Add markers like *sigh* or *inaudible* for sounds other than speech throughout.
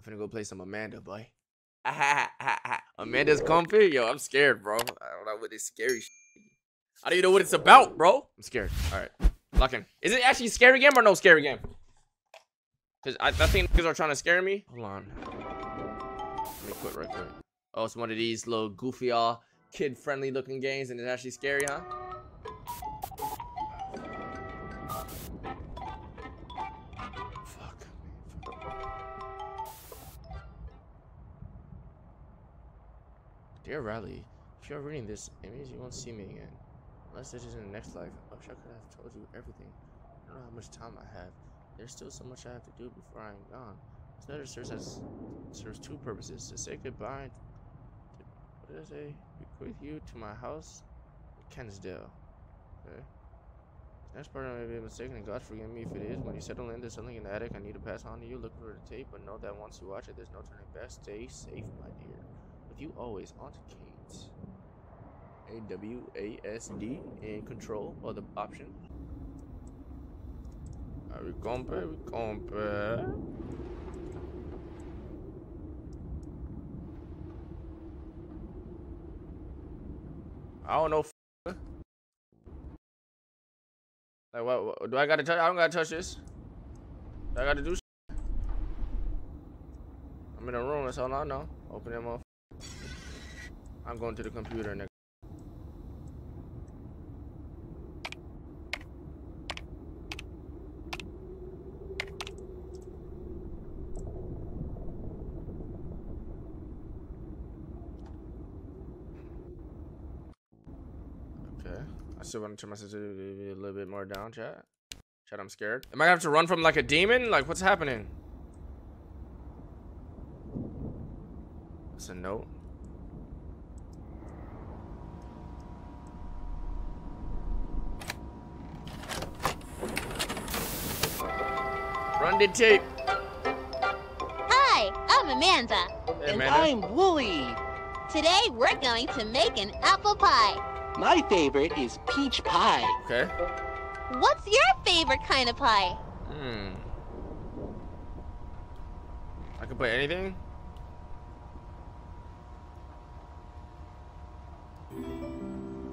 I'm finna go play some Amanda, boy. *laughs* Amanda's comfy? Yo, I'm scared, bro. I don't know what this scary. I don't even know what it's about, bro. I'm scared. Alright. Lock in. Is it actually a scary game or no scary game? Cause I, I think niggas are trying to scare me. Hold on. Let me quit right quick. Oh, it's one of these little goofy all kid friendly looking games and it's actually scary, huh? Dear Riley, if you're reading this, it means you won't see me again. Unless it is in the next life. I wish I could have told you everything. I don't know how much time I have. There's still so much I have to do before I am gone. This letter serves as serves two purposes: to say goodbye. To, what did I say? Bequeath you to my house, Kensdale. Okay. Next part I may be mistaken, and God forgive me if it is. When you settle in, there's something in the attic I need to pass on to you. Look for the tape, but know that once you watch it, there's no turning back. Stay safe, my dear. You always, Aunt Kate. A W A S D in control of the option. Are we compare? We compare. I don't know. Like what, what? Do I gotta touch? I don't gotta touch this. Do I gotta do. I'm in a room. That's all I know. Open them up. I'm going to the computer, next. Okay. I still want to turn my sensitivity a little bit more down, chat. Chat, I'm scared. Am I gonna have to run from like a demon? Like, what's happening? It's a note. Run the tape. Hi, I'm Amanda. Hey, and Amanda. I'm Wooly. Today we're going to make an apple pie. My favorite is peach pie. Okay. What's your favorite kind of pie? Hmm. I can put anything?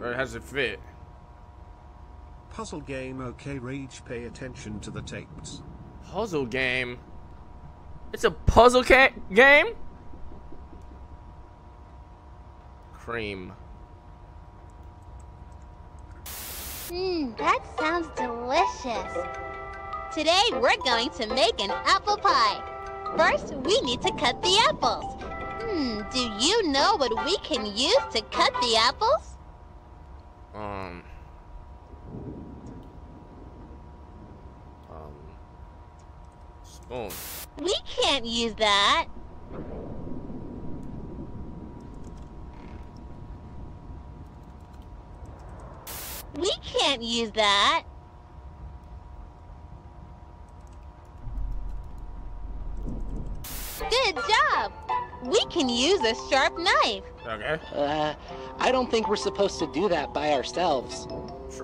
Or has it fit? Puzzle game okay rage pay attention to the tapes. Puzzle game. It's a puzzle ca- game? Cream. Mmm, that sounds delicious. Today we're going to make an apple pie. First, we need to cut the apples. Hmm, do you know what we can use to cut the apples? Um. Spoon. We can't use that. We can't use that. Good job. We can use a sharp knife. Okay. Uh, I don't think we're supposed to do that by ourselves.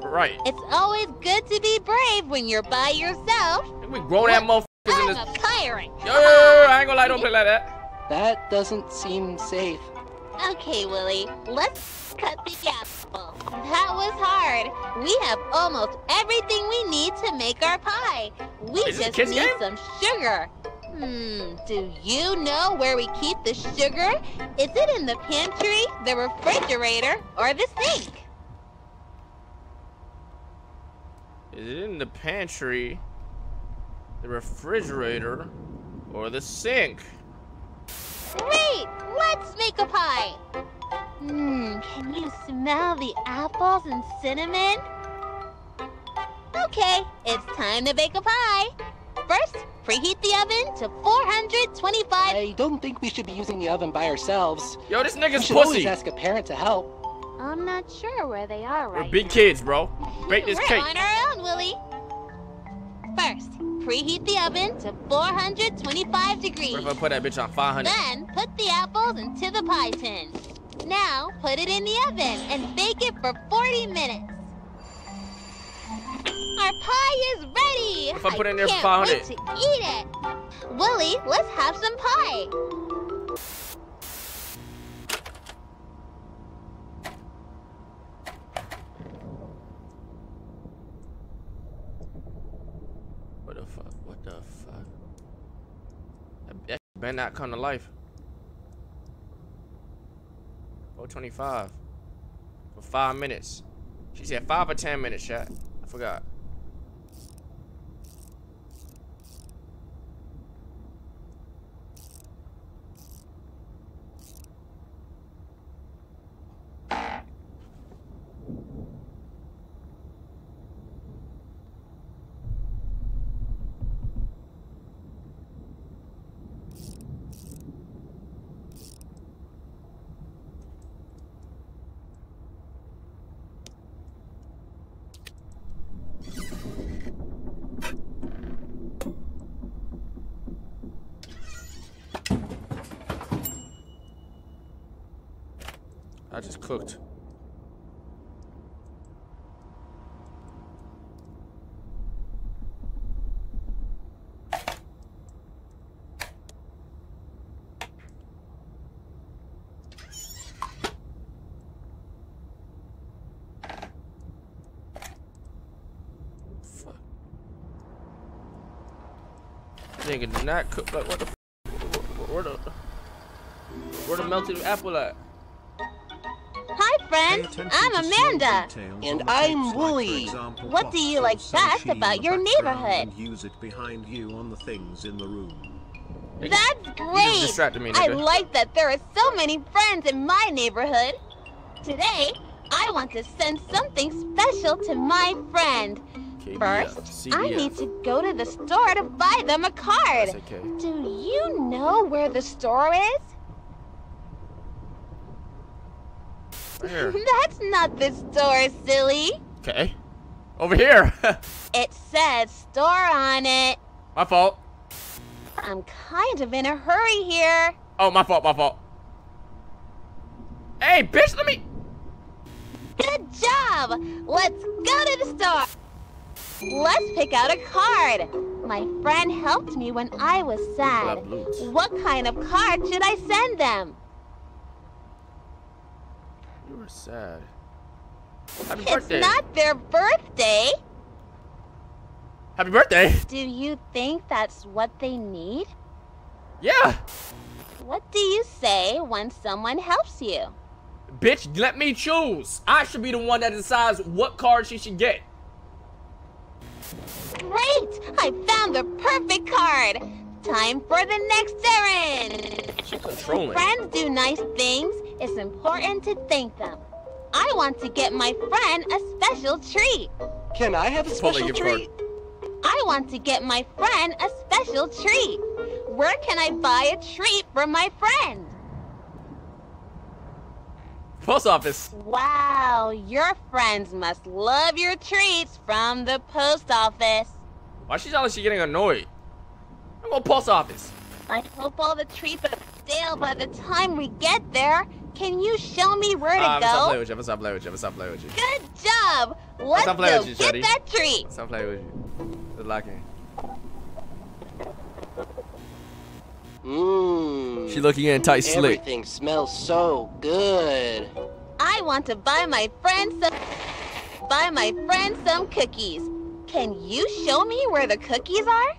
Right. It's always good to be brave when you're by yourself. We grown that motherfuckers in I'm a pirate. Yo, yo, yo, yo, I ain't gonna lie, don't play like that. That doesn't seem safe. Okay, Willy, let's cut the apple. That was hard. We have almost everything we need to make our pie. We Is just need game? some sugar. Hmm, do you know where we keep the sugar? Is it in the pantry, the refrigerator, or the sink? Is it in the pantry, the refrigerator, or the sink? Great! Let's make a pie! Hmm, can you smell the apples and cinnamon? Okay, it's time to bake a pie. First, preheat the oven to 425. I don't think we should be using the oven by ourselves. Yo, this nigga's We nigga's should always ask a parent to help. I'm not sure where they are We're big now. kids, bro. Bake *laughs* this We're cake. on our own, Willie. First, preheat the oven to 425 degrees. What if I put that bitch on 500? Then put the apples into the pie tin. Now put it in the oven and bake it for 40 minutes. Our pie is ready. If I put it in there for can't wait to eat it. Willie, let's have some pie. What the fuck? What the fuck? That- That better not come to life. 425 for five minutes. She said five or ten minutes, chat. I forgot. I just cooked. Fuck. Nigga not cook. Like, what the? Where the? Where the melted apple at? Hi, Pay friends. I'm Amanda. And I'm tapes, like, Wooly. What do you like best about your neighborhood? Use it behind you on the things in the room. That's great. me, I like that there are so many friends in my neighborhood. Today, I want to send something special to my friend. KBF, First, I need to go to the store to buy them a card. Okay. Do you know where the store is? Right here. *laughs* That's not the store, silly. Okay. Over here. *laughs* It says store on it. my fault. I'm kind of in a hurry here. Oh, my fault, my fault. Hey, bitch, let me. Good job! Let's go to the store. Let's pick out a card. My friend helped me when I was sad. What kind of card should I send them? You were sad. Happy It's birthday. not their birthday. Happy birthday. Do you think that's what they need? Yeah. What do you say when someone helps you? Bitch, let me choose. I should be the one that decides what card she should get. Great! I found the perfect card. Time for the next errand. She controlling. Friends do nice things. It's important to thank them. I want to get my friend a special treat. Can I have a special gift card. treat? I want to get my friend a special treat. Where can I buy a treat for my friend? Post office. Wow, your friends must love your treats from the post office. Why she sound like she getting annoyed? I'm going post office. I hope all the treats are stale by the time we get there. Can you show me where to ah, I'm go? playing with you. I'm gonna stop playing with you. I'm gonna stop playing with you. Good job. Let's go with you, get Shorty. that treat. Stop playing with you. Good locking. Mmm. She looking in tight slick. Everything smells so good. I want to buy my friend some buy my friend some cookies. Can you show me where the cookies are?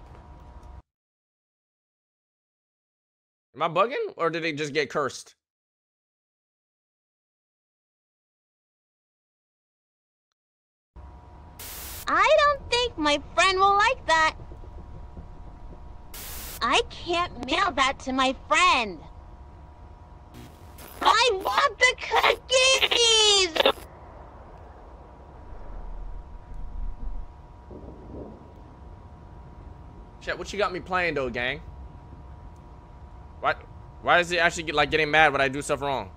Am I bugging or did it just get cursed? I don't think my friend will like that. I can't mail that to my friend. I want the cookies! Shit, what you got me playing though, gang? What? Why does it actually get like getting mad when I do stuff wrong?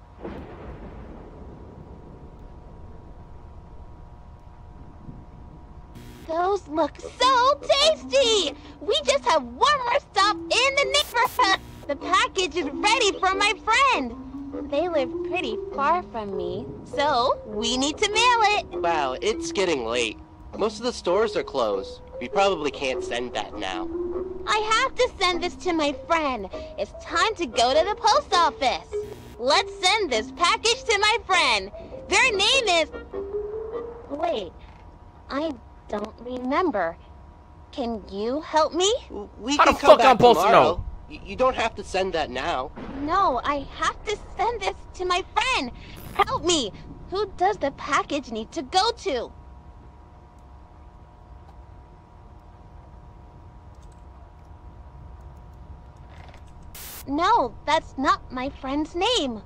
Those look so tasty! We just have one more stop in the neighborhood. The package is ready for my friend. They live pretty far from me, so we need to mail it. Wow, it's getting late. Most of the stores are closed. We probably can't send that now. I have to send this to my friend. It's time to go to the post office. Let's send this package to my friend. Their name is. Wait, I don't remember. Can you help me? We How can the come fuck back I'm supposed to tomorrow. know? You don't have to send that now. No, I have to send this to my friend. Help me. Who does the package need to go to? No, that's not my friend's name.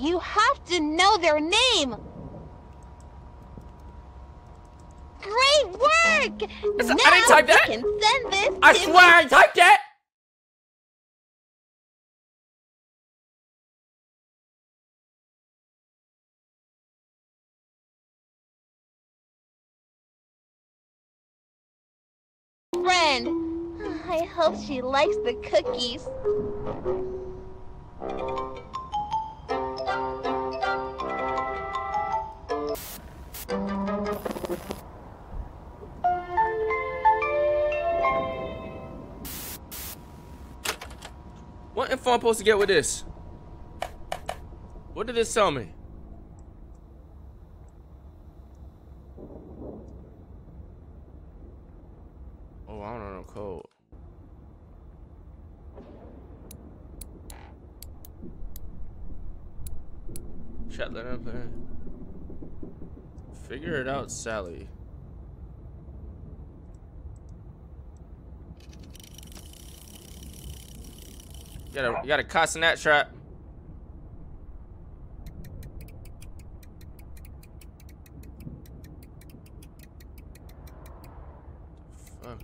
You have to know their name. Great work! It's- I now didn't type that. can send this I swear my I typed that. friend. I hope she likes the cookies. What info I'm supposed to get with this? What did this tell me? Oh, I don't know code. Chat, let him play. Figure it out, Sally. You got a you got a cuss in that trap. Fuck.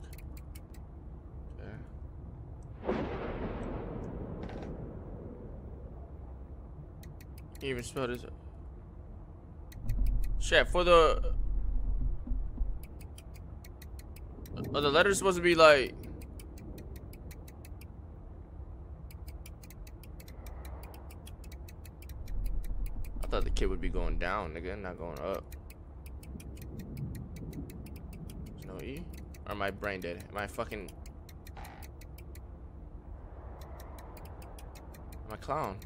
Even spell this. Shit, for the. Are the letters supposed to be like. I thought the kid would be going down, nigga, not going up. There's no E? Or am I brain dead? Am I fucking... Am I clown?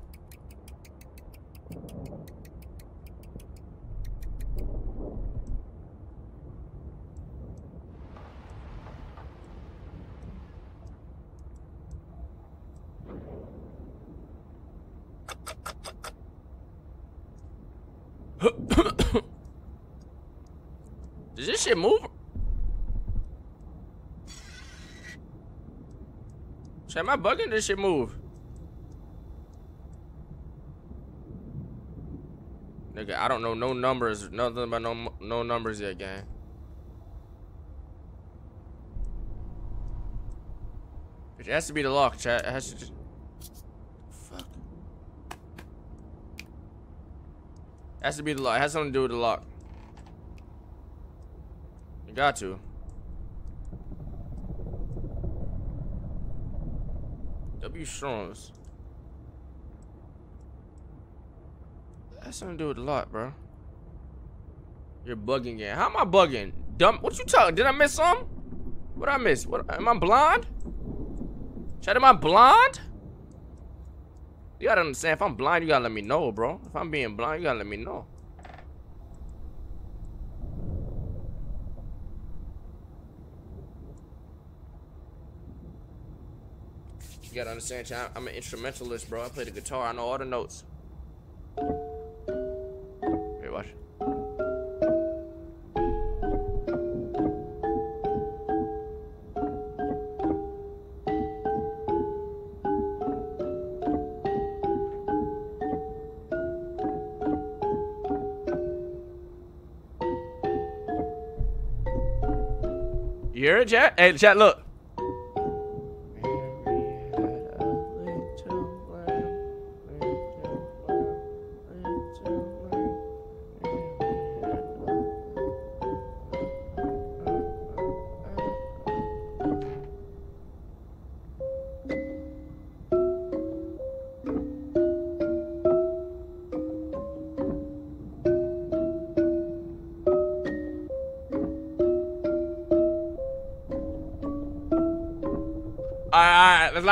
Does this shit move? Shit, am I bugging? This shit move. Nigga, I don't know no numbers, nothing about no no numbers yet, gang. It has to be the lock, chat. It has to just... Fuck. It has to be the lock. It has something to do with the lock. You got to. W Strongs. That's something to do with the lot, bro. You're bugging again. How am I bugging? Dumb. What you talking? Did I miss something? What I miss? What? Am I blind? Chat, am I blind? You gotta understand. If I'm blind, you gotta let me know, bro. If I'm being blind, you gotta let me know. You gotta understand. I'm an instrumentalist, bro. I play the guitar. I know all the notes. Here, watch. You hear it, chat? Hey, chat, look.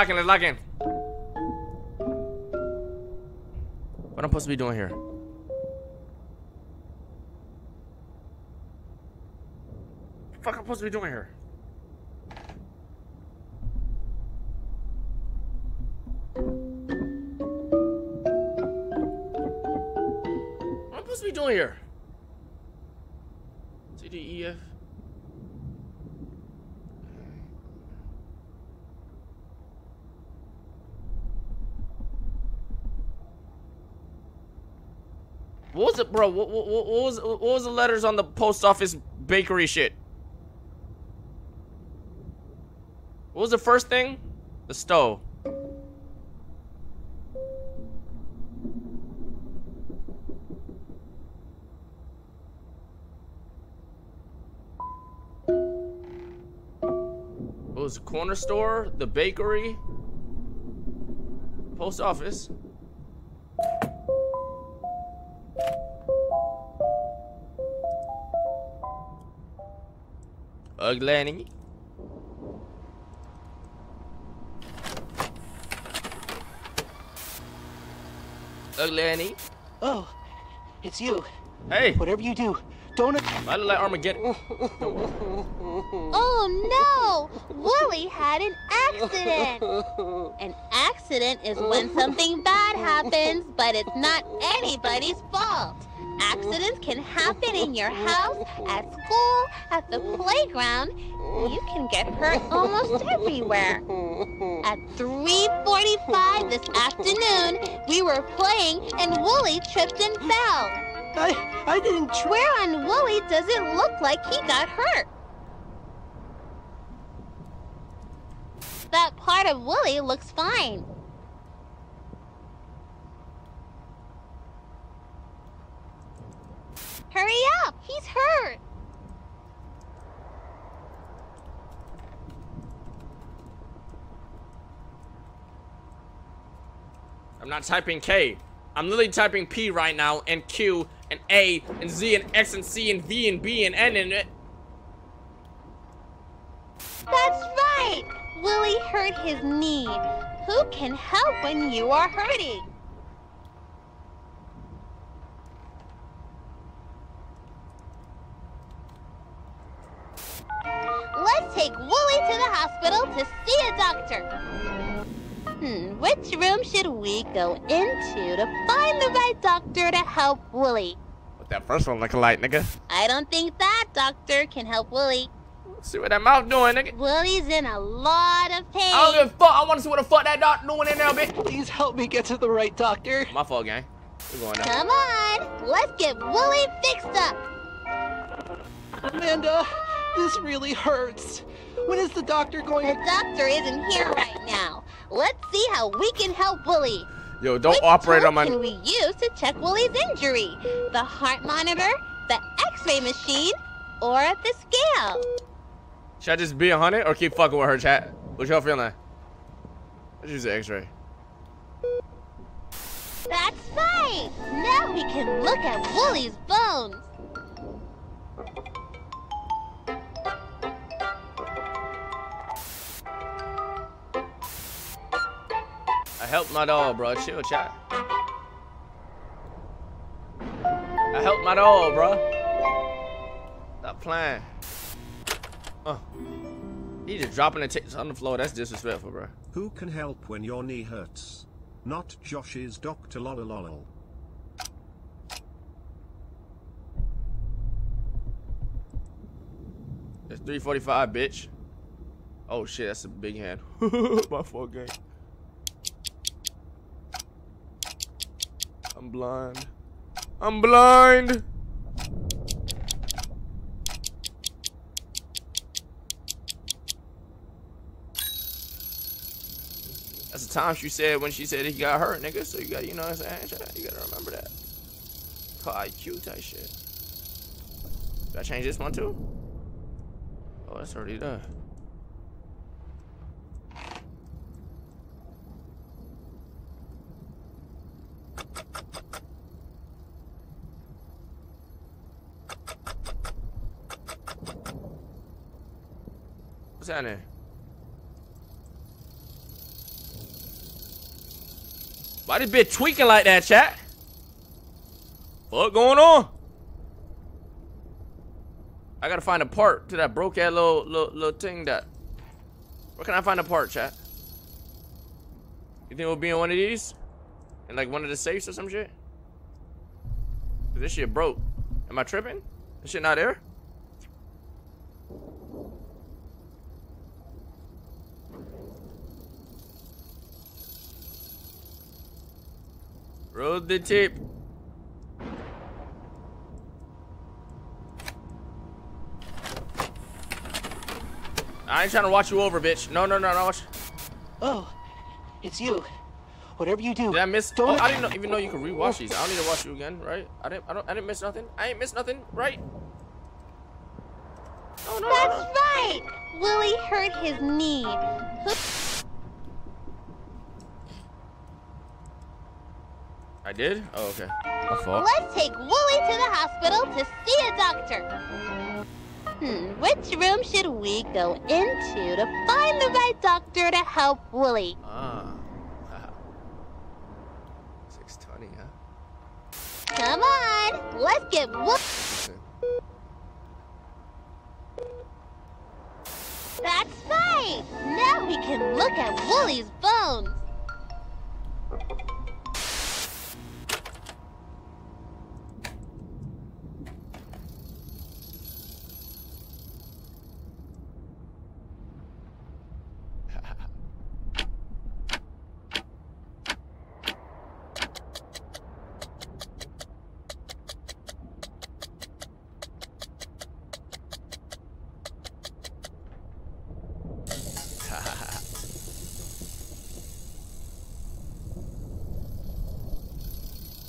In, let's lock in. What I'm supposed to be doing here? fuck I'm supposed to be doing here? What am I supposed to be doing here? C, D, E, F. What was it, bro? What, what, what was what was the letters on the post office bakery shit? What was the first thing? The stove. What was the corner store? The bakery? Post office? Ugly. Ugly Annie. Oh, it's you. Hey, Whatever you do, don't. I look like Armageddon. Oh no! Wooly had an accident! An accident is when something bad happens, but it's not anybody's fault. Accidents can happen in your house, at school, at the playground. You can get hurt almost everywhere. At 3.45 this afternoon, we were playing and Wooly tripped and fell. I, I didn't try. Where on Wooly does it look like he got hurt? That part of Wooly looks fine. Hurry up! He's hurt! I'm not typing K. I'm literally typing P right now, and Q, and A, and Z, and X, and C, and V, and B, and N, and it. That's right! Willie hurt his knee. Who can help when you are hurting? Let's take Wooly to the hospital to see a doctor. Hmm, which room should we go into to find the right doctor to help Wooly? What that first one looking like, nigga? I don't think that doctor can help Wooly. See what that mouth doing, nigga? Wooly's in a lot of pain. I don't give a fuck. I want to see what the fuck that doctor doing in there, bitch. Please help me get to the right doctor. My fault, gang. We're going now. Come on, let's get Wooly fixed up. Amanda, this really hurts. When is the doctor going to- The doctor isn't here right now. Let's see how we can help Wooly. Yo, don't Which operate on my. can we use to check Wooly's injury? The heart monitor, the X-ray machine, or the scale? Should I just be a hundred or keep fucking with her, chat? What y'all feeling? Let's use the X-ray. That's right. Now we can look at Wooly's bones. Helped my dog, bro. Chill, chat. I helped my dog, bro. Stop playing. Uh. He just dropping the tits on the floor. That's disrespectful, bro. Who can help when your knee hurts? Not Josh's Dr. Lololol. It's 345, bitch. Oh shit, that's a big hand. *laughs* My fault, gang. I'm blind. I'm blind. That's the time she said when she said he got hurt, nigga. So you got, you know what I'm saying? You gotta remember that. Call IQ type shit. Did I change this one too? Oh, that's already done. yani. Why this bitch tweaking like that, chat? What going on? I gotta find a part to that broke that little, little, little thing that... Where can I find a part, chat? You think we'll be in one of these? In like one of the safes or some shit? This shit broke. Am I tripping? This shit not there? Roll the tape. I ain't trying to watch you over, bitch. No, no, no, no. Watch. Oh, it's you. Whatever you do, Did I miss? Don't- Oh, I didn't know, even know you could rewatch these. I don't need to watch you again, right? I didn't. I don't. I didn't miss nothing. I ain't miss nothing, right? Oh no, no, That's no. right! Willie hurt his knee. I did. Oh, okay. My fault. Let's take Wooly to the hospital to see a doctor. Hmm, which room should we go into to find the right doctor to help Wooly? Ah. Six twenty, huh? Come on, let's get Wooly. That's right! Now we can look at Wooly's bones.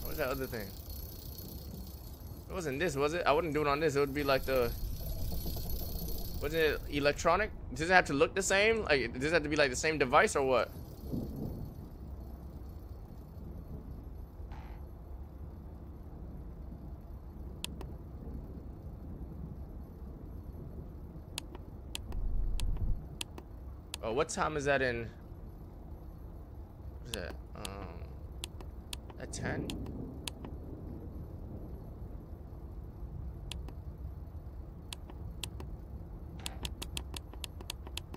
What was that other thing? It wasn't this, was it? I wouldn't do it on this. It would be like the. Wasn't it electronic? Does it have to look the same? Like, does it have to be like the same device or what? Oh, what time is that in? What is that? Um, at 10?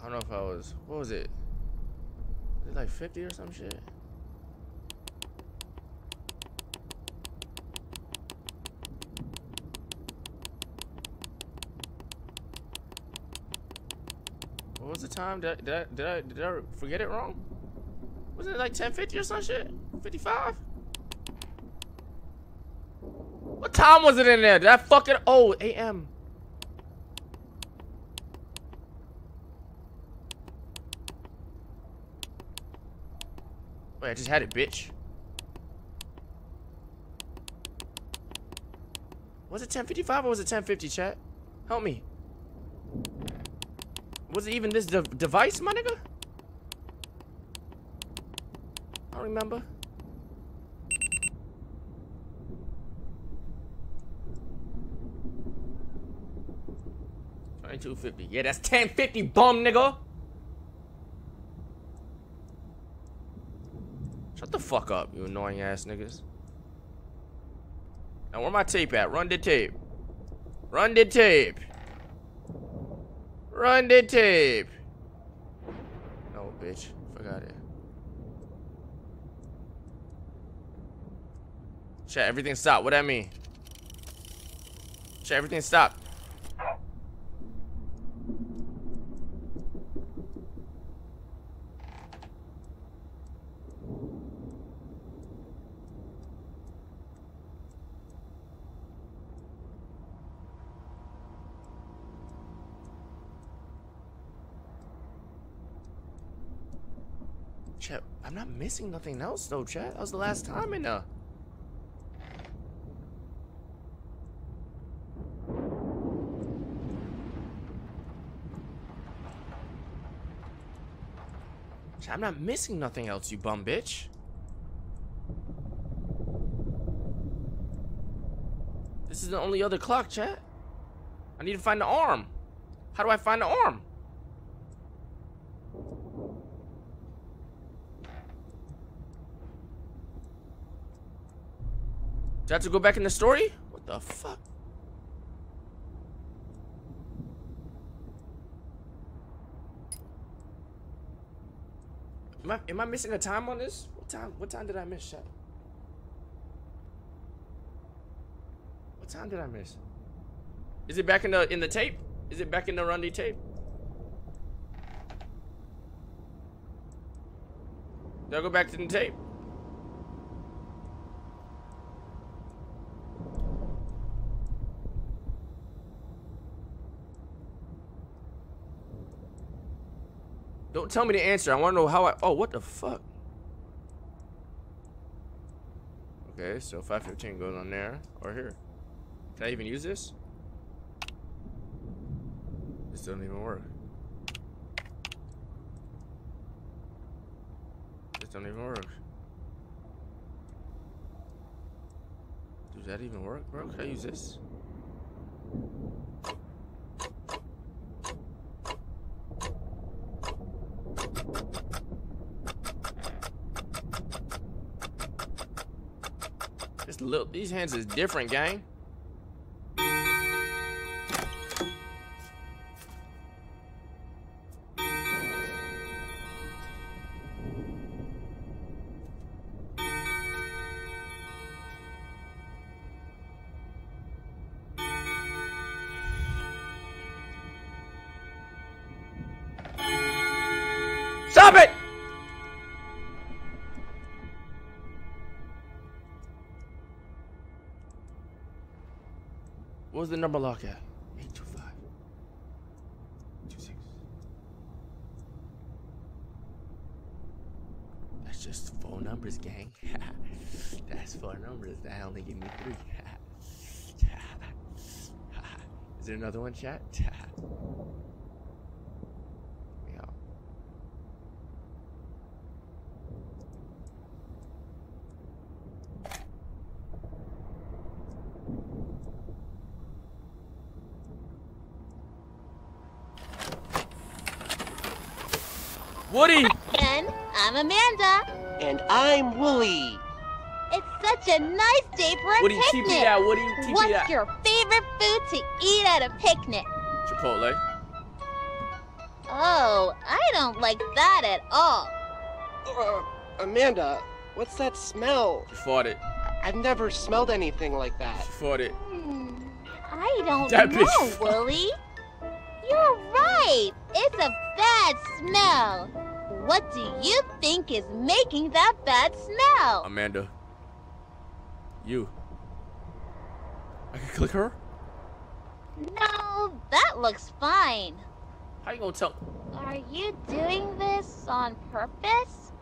I don't know if I was. It? Was it like 50 or some shit? What was the time? Did I, did I, did I, did I forget it wrong? Was it like 1050 or some shit? 55? What time was it in there? Did I fucking oh AM? I just had it, bitch. Was it 1055 or was it 1050, chat? Help me. Was it even this de device, my nigga? I don't remember. Twenty-two fifty. Yeah, that's ten fifty, bum nigga. Shut the fuck up, you annoying ass niggas. Now where my tape at? Run the tape. Run the tape. Run the tape. No, bitch. Forgot it. Chat, everything stopped. What that mean? Chat, everything stopped. Chat, I'm not missing nothing else though, chat. That was the last time in. Chat, I'm not missing nothing else, you bum bitch. This is the only other clock, chat. I need to find the arm. How do I find the arm? Do I have to go back in the story? What the fuck? Am I am I missing a time on this? What time what time did I miss, chat? What time did I miss? Is it back in the in the tape? Is it back in the Rundy tape? Did I go back to the tape? Don't tell me the answer. I want to know how I. Oh, what the fuck? Okay, so 515 goes on there or here. Can I even use this? This doesn't even work. This doesn't even work. Does that even work, bro? Can I use this? Little, these hands is different, gang. What was the number lock at? 825. 26. That's just four numbers, gang. *laughs* That's four numbers. That only give me three. *laughs* Is there another one, chat? *laughs* yeah. Woody! And I'm Amanda. And I'm Wooly. It's such a nice day for a Woody, picnic. TP that, Woody, TP What's that. your favorite food to eat at a picnic? Chipotle. Oh, I don't like that at all. Uh, Amanda, what's that smell? She fought it. I've never smelled anything like that. She fought it. Hmm, I don't That know, bitch- Wooly. You're right. It's a bad smell. What do you think is making that bad smell? Amanda. You. I can click her? No, that looks fine. How you gonna tell? Are you doing this on purpose?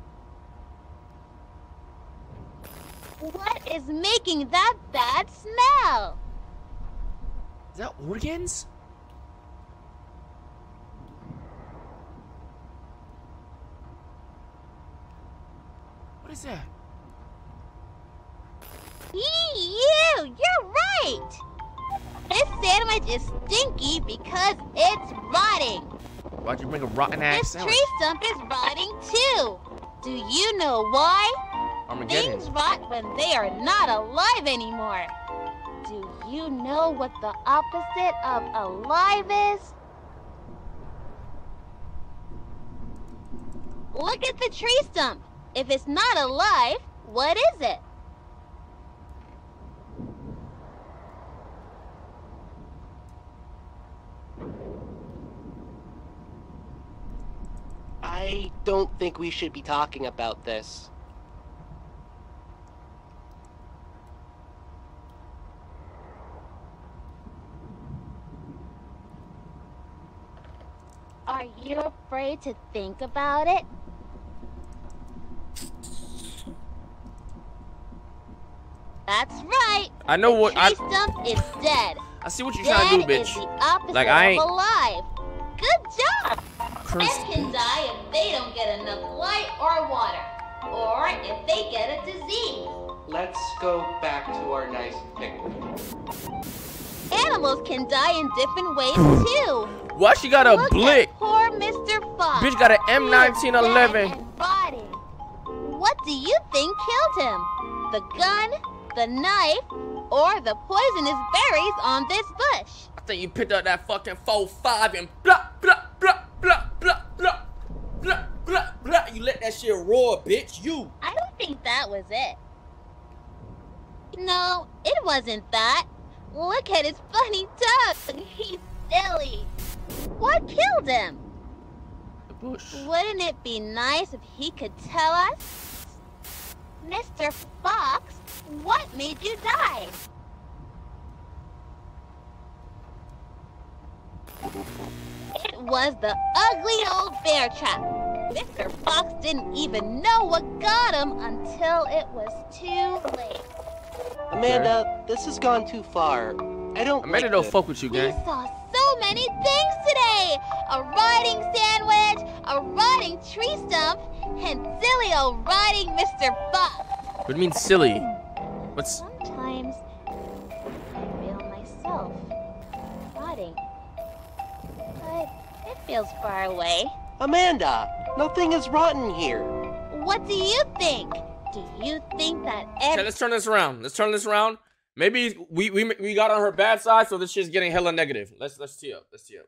What is making that bad smell? Is that organs? What is that? Eee, you! You're right! This sandwich is stinky because it's rotting. Why'd you bring a rotten ass This sandwich? tree stump is rotting too. Do you know why? Armageddon. Things rot when they are not alive anymore. Do you know what the opposite of alive is? Look at the tree stump. If it's not alive, what is it? I don't think we should be talking about this. Are you afraid to think about it? That's right. I know what Tree I. stump is dead. I see what you're dead trying to do, is bitch. the opposite Like, I ain't- of alive. Good job. Chris, can die if they don't get enough light or water, or if they get a disease. Let's go back to our nice picnic. Animals can die in different ways *sighs* too. why she got a Look blick? poor Mr. Fox. Bitch got a He is M1911. dead and rotting. What do you think killed him? The gun, the knife or the poisonous berries on this bush. I think you picked up that fucking 4-5 and blah, blah, blah, blah, blah, blah, blah, blah, blah. You let that shit roar, bitch. You. I don't think that was it. No, it wasn't that. Look at his funny tongue. He's silly. What killed him? The bush. Wouldn't it be nice if he could tell us? Mr. Fox, what made you die? It was the ugly old bear trap. Mr. Fox didn't even know what got him until it was too late. Amanda, this has gone too far. I don't Amanda like don't this. fuck with you, We gang. saw so many things today! A rotting sandwich, a rotting tree stump, and silly old rotting Mr. Fox. What do you mean silly? What's... Sometimes I feel myself rotting. But it feels far away. Amanda, nothing is rotten here. What do you think? Do you think that Okay, let's turn this around. Let's turn this around. Maybe we, we we got on her bad side, so this shit's getting hella negative. Let's let's tee up. Let's tee up.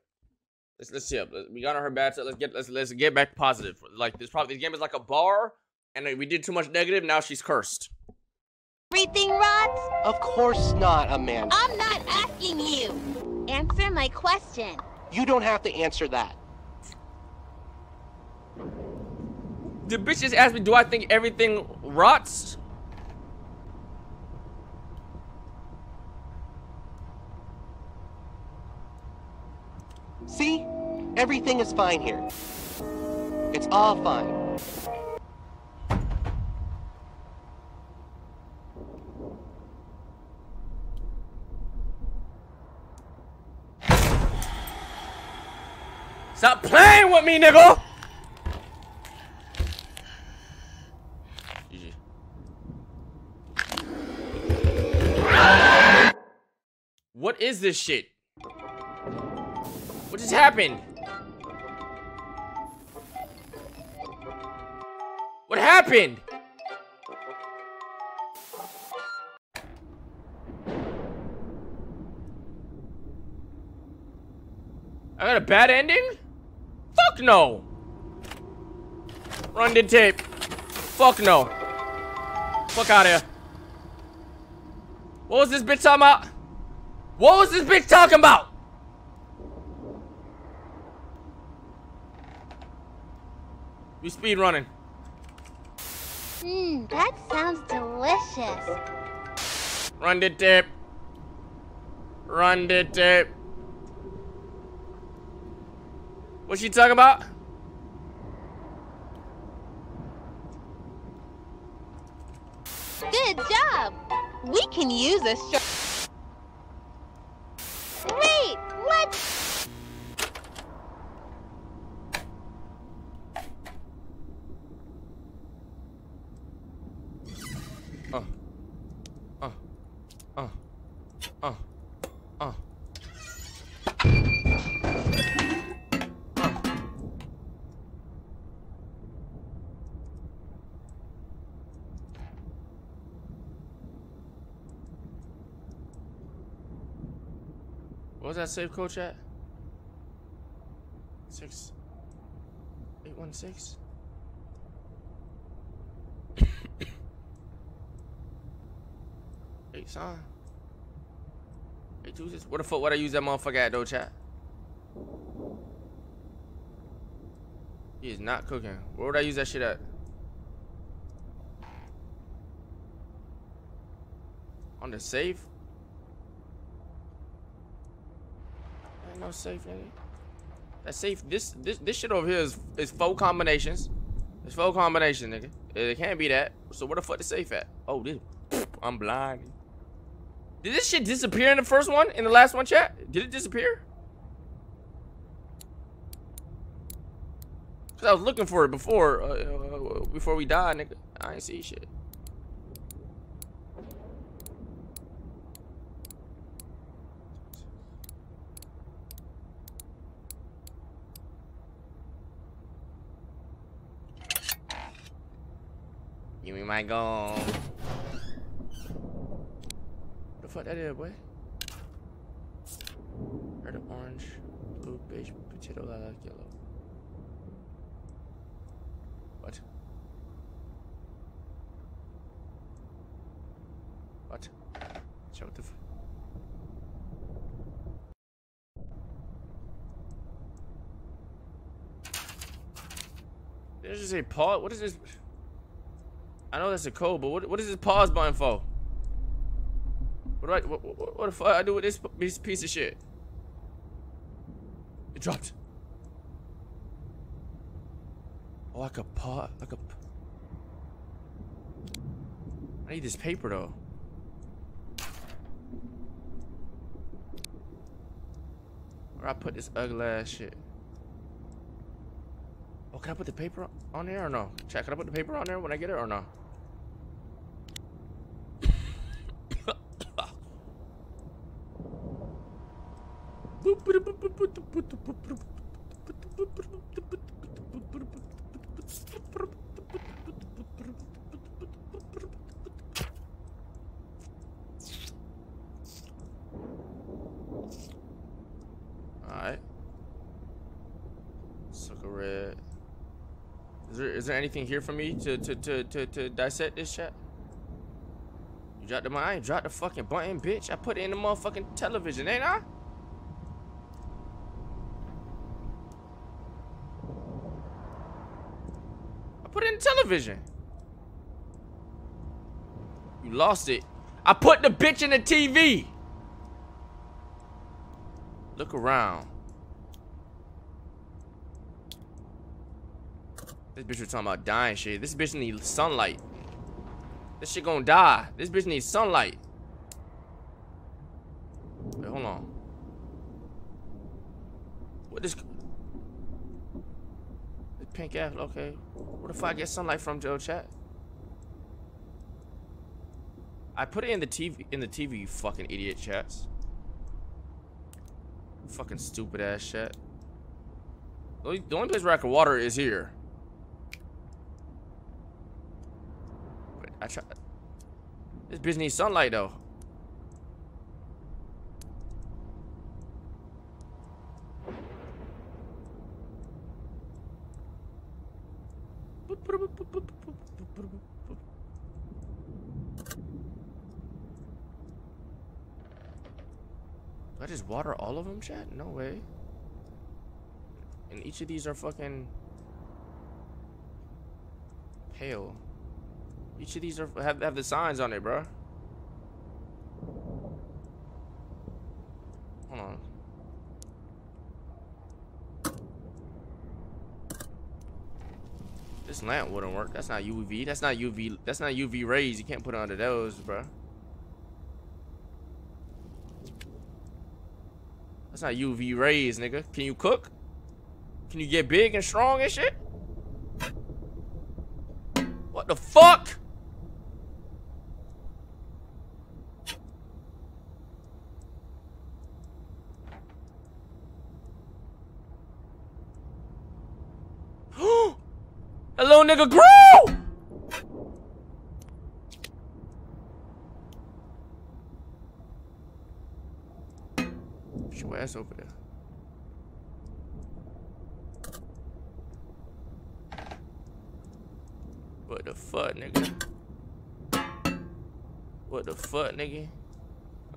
Let's let's tee up. We got on her bad side. Let's get let's let's get back positive. Like this probably this game is like a bar, and we did too much negative. Now she's cursed. everything rots? Of course not, Amanda. I'm not asking you. Answer my question. You don't have to answer that. The bitch just asked me, do I think everything rots? See? Everything is fine here. It's all fine. Stop playing with me, nigga! What is this shit? What just happened? What happened? I got a bad ending? Fuck no. Run the tape. Fuck no. Fuck out of here. What was this bitch talking about? What was this bitch talking about? We speed running. Mmm, that sounds delicious. Run the tape. Run the tape. What's she talking about? Good job. We can use a short. That save coach at? Six. Eight one six. Eight son. Two six. What the fuck would I use that motherfucker at though, chat? He is not cooking. Where would I use that shit at? On the safe? No safe, nigga. That safe. This this this shit over here is is four combinations. It's four combinations, nigga. It can't be that. So where the fuck the safe at? Oh, this. I'm blind. Did this shit disappear in the first one? In the last one, chat? Did it disappear? Cause I was looking for it before, uh, uh, before we died, nigga. I ain't see shit. We might go. What the fuck that is, boy? Red, orange, blue, beige, potato, lilac, yellow. What? What? Show the fuck? This is a pot. What is this? I know that's a code, but what, what is this pause button for? What do I, what, what, what the fuck I do with this piece, piece of shit? It dropped. Oh, I could pause, I could. I need this paper though. Where I put this ugly ass shit? Oh, can I put the paper on there or no? Check, can I put the paper on there when I get it or no? Alright. Sucker red. Is there is there anything here for me to to to to, to dissect this chat? You dropped the. I dropped the fucking button, bitch. I put it in the motherfucking television, ain't I? I put it in television. You lost it. I put the bitch in the TV. Look around. This bitch was talking about dying shit. This bitch needs sunlight. This shit gonna die. This bitch needs sunlight. Wait, hold on. What this? This pink ass. Okay. What if I get sunlight from, Joe? Chat. I put it in the TV. In the TV, you fucking idiot, chats. Fucking stupid ass shit. The only, place where I can water is here. I try. This bitch needs sunlight though. Do I just water all of them, chat? No way. And each of these are fucking pale. Each of these are have have the signs on it, bro. Hold on. This lamp wouldn't work. That's not UV. That's not UV. That's not UV rays. You can't put it under those, bro. That's not UV rays, nigga. Can you cook? Can you get big and strong and shit? What the fuck? Nigga, grow! Put ass over there. What the fuck, nigga? What the fuck, nigga?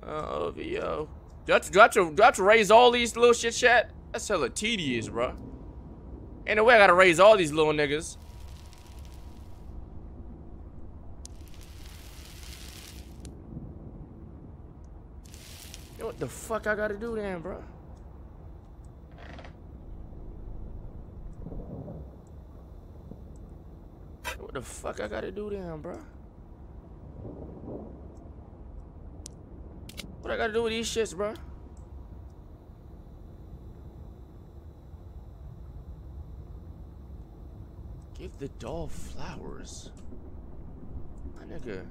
Uh, oh, VO. Do I, have to, do, I have to, do I have to raise all these little shit chat? That's hella tedious, bro. Ain't no way I gotta raise all these little niggas. What the fuck I gotta do then, bro? What the fuck I gotta do then, bro? What I gotta do with these shits, bro? Give the doll flowers. My nigga.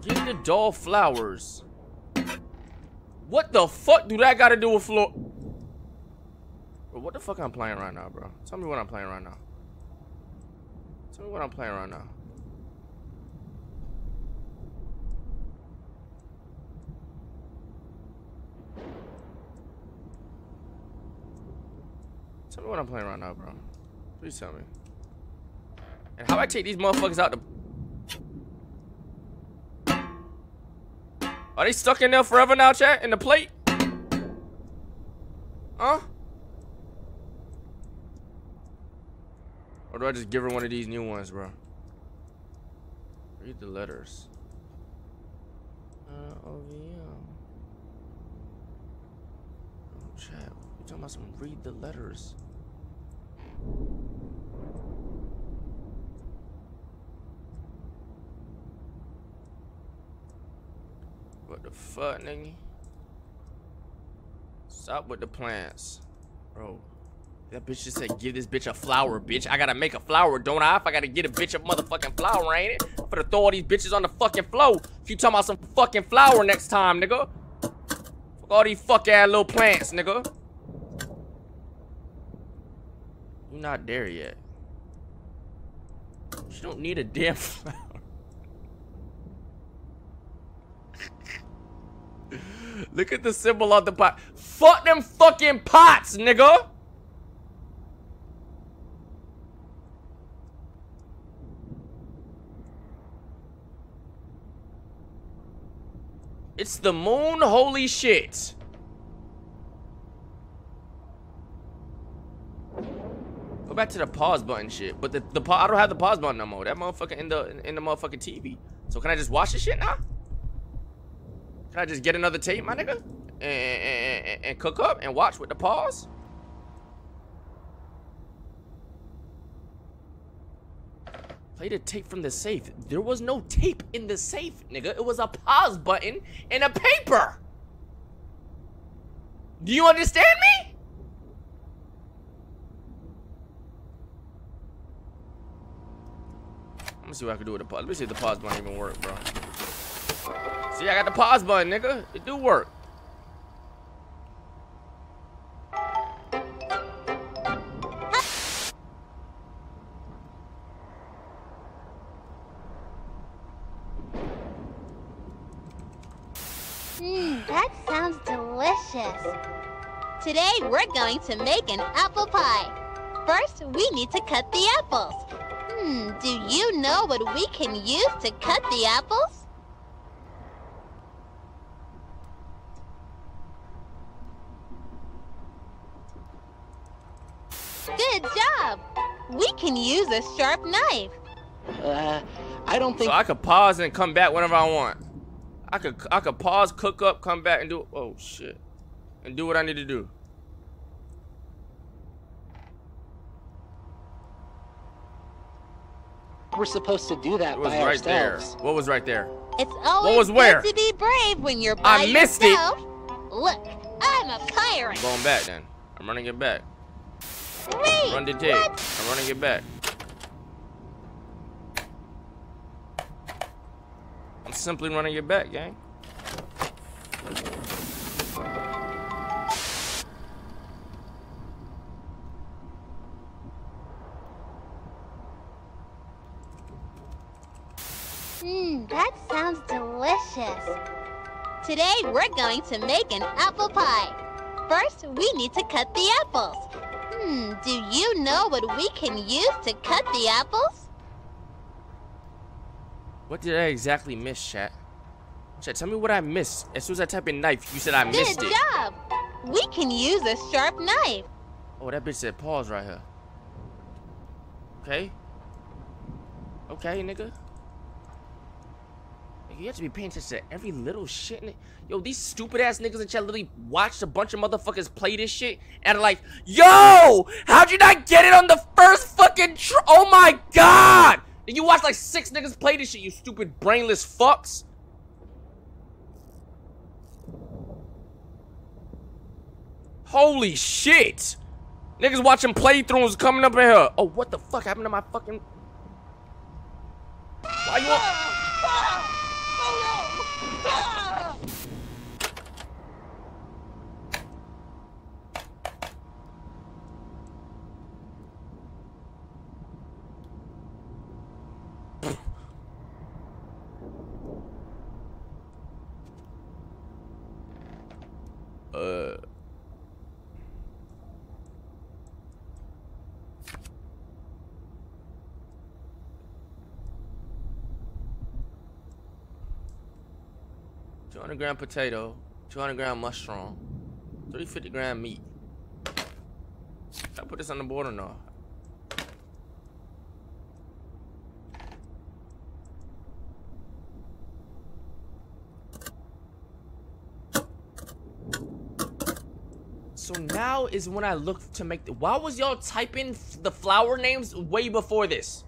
Give the doll flowers. What the fuck do that got to do with floor? Bro, what the fuck I'm playing right now, bro? Tell me what I'm playing right now. Tell me what I'm playing right now. Tell me what I'm playing right now, bro. Please tell me. And how I take these motherfuckers out the Are they stuck in there forever now, chat? In the plate? Huh? Or do I just give her one of these new ones, bro? Read the letters. Uh, OVM. Oh, chat. You talking about some read the letters? What the fuck, nigga? Stop with the plants. Bro. That bitch just said, give this bitch a flower, bitch. I gotta make a flower, don't I? If I gotta get a bitch a motherfucking flower, ain't it? For to throw all these bitches on the fucking floor. If you talking about some fucking flower next time, nigga. Fuck all these fuck ass little plants, nigga. You not there yet. She don't need a damn *laughs* flower. Look at the symbol of the pot. Fuck them fucking pots, nigga. It's the moon, holy shit. Go back to the pause button shit. But the, the I don't have the pause button no more. That motherfucker in the in the motherfucking TV. So can I just watch this shit now? Can I just get another tape, my nigga? And, and, and, cook up and watch with the pause? Play the tape from the safe. There was no tape in the safe, nigga. It was a pause button and a paper. Do you understand me? Let me see what I can do with the pause. Let me see if the pause button even work, bro. See, I got the pause button, nigga. It do work. Mmm, that sounds delicious. Today, we're going to make an apple pie. First, we need to cut the apples. Hmm, do you know what we can use to cut the apples? Good job! We can use a sharp knife. Uh, I don't think. So I could pause and come back whenever I want. I could I could pause, cook up, come back and do oh shit. And do what I need to do. we're supposed to do that It was by right there. What was right there? It's always was where? good to be brave when you're by I missed it. yourself. Look, I'm a pirate. I'm going back then. I'm running it back. Wait, Run the tape. what? I'm running it back. I'm simply running it back, gang. Mmm, that sounds delicious. Today, we're going to make an apple pie. First, we need to cut the apples. Hmm, do you know what we can use to cut the apples? What did I exactly miss, chat? Chat, tell me what I missed. As soon as I type in knife, you said I missed Good it. job! We can use a sharp knife. Oh, that bitch said pause right here. Okay. Okay, nigga. You have to be paying attention to every little shit. Yo, these stupid ass niggas in chat literally watched a bunch of motherfuckers play this shit and are like, Yo, how'd you not get it on the first fucking tr- Oh my god! And you watch like six niggas play this shit, you stupid brainless fucks. Holy shit! Niggas watching playthroughs coming up in here. Oh, what the fuck happened to my fucking... Why you. Uh... *laughs* 200 gram potato, 200 gram mushroom, 350 gram meat. Should I put this on the board or no? So now is when I look to make the. Why was y'all typing the flower names way before this?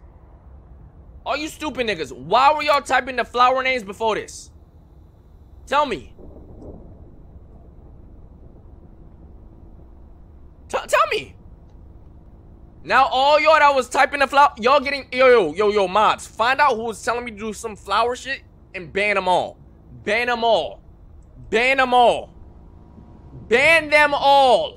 All you stupid niggas, why were y'all typing the flower names before this? Tell me. T tell me. Now all y'all that was typing the flower, y'all getting yo yo yo yo mods. Find out who was telling me to do some flower shit and ban them all. Ban them all. Ban them all. Ban them all.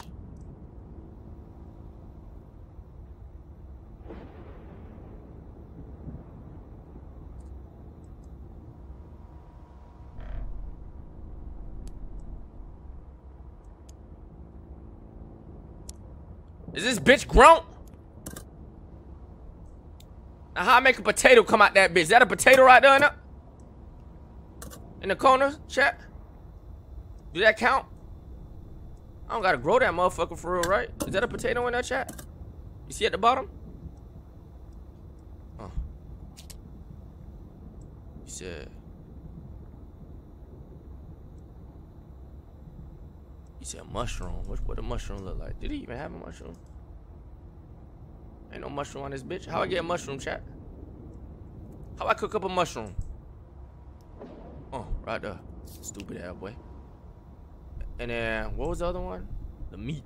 Is this bitch grown? Now how I make a potato come out that bitch? Is that a potato right there in the, in the corner, chat? Do that count? I don't gotta grow that motherfucker for real, right? Is that a potato in that chat? You see at the bottom? Oh. You said. You said mushroom. What what a mushroom look like? Did he even have a mushroom? Ain't no mushroom on this bitch. How I get a mushroom, chat? How I cook up a mushroom? Oh, right there. Stupid ass boy. And then what was the other one? The meat.